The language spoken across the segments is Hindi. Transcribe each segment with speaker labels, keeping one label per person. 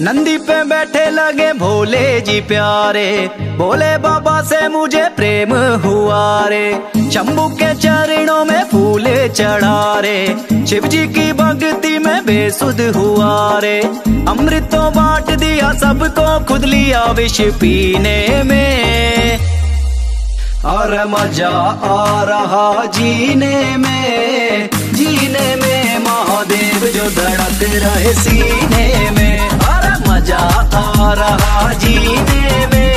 Speaker 1: नंदी पे बैठे लगे भोले जी प्यारे। भोले बाबा से मुझे प्रेम हुआ रे। शंभू के चरणों में फूल चढ़ा रे शिव जी की भक्ति में बेसुध हुआ रे। अमृत तो बांट दिया, सबको खुद लिया विष पीने में। और मज़ा आ रहा जीने में। जीने में महादेव जो धड़क रहे सीने में। मज़ा आ रहा जीने में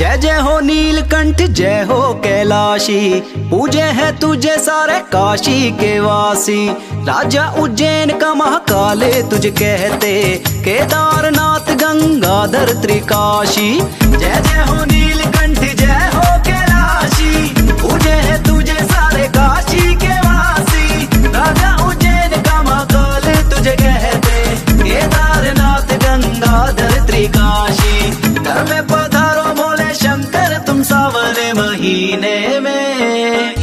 Speaker 1: जय जय हो नीलकंठ, जय हो कैलाशी। पूजे है तुझे सारे काशी के वासी। राजा उज्जैन का महाकाले तुझ कहते। केदारनाथ, गंगाधर, त्रिकाशी। जय जय हो नीलकंठ में।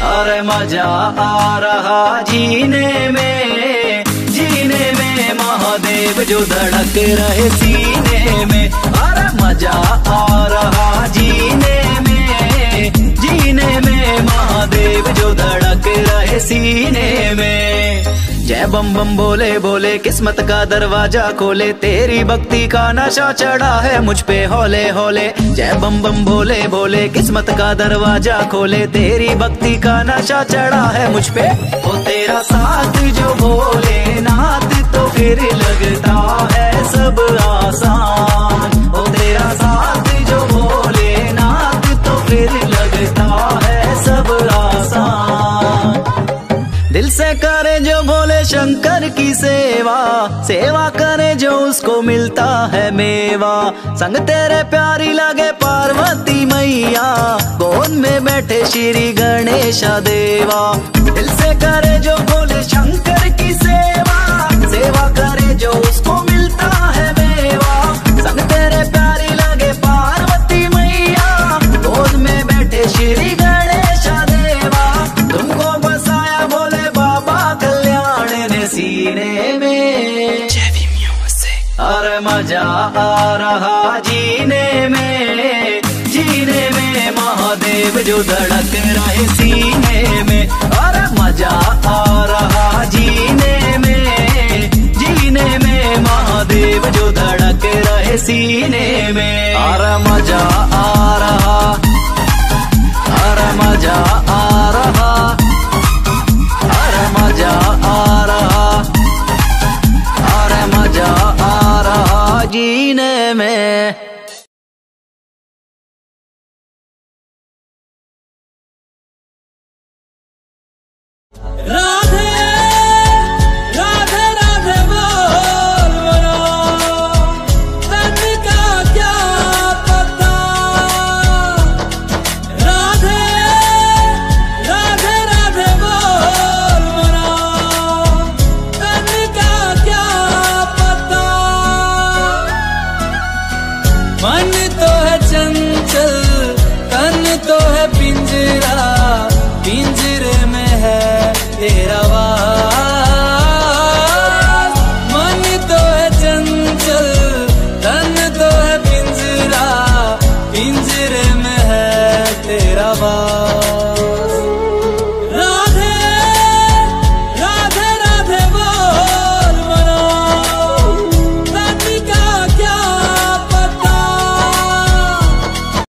Speaker 1: अरे मज़ा आ रहा जीने में। जीने में महादेव जो धड़क रहे सीने में। अरे मज़ा आ रहा जीने जय बम बम बोले बोले, किस्मत का दरवाज़ा खोले, तेरी भक्ति का नशा चढ़ा है मुझ पे, होले होले। जय बम बम बोले बोले, किस्मत का दरवाज़ा खोले, तेरी भक्ति का नशा चढ़ा है मुझ पे। ओ तेरा साथ जो बोले, नाथ तो फिर लगता की सेवा सेवा करे जो उसको मिलता है मेवा। संग तेरे प्यारी लगे पार्वती मैया गोद में बैठे श्री गणेश देवा। दिल से करे जो आ रहा जीने में जीने में महादेव जो धड़क रहे सीने में। अरे मज़ा आ रहा जीने में जीने में महादेव जो धड़क रहे सीने में। अरे मज़ा
Speaker 2: तेरा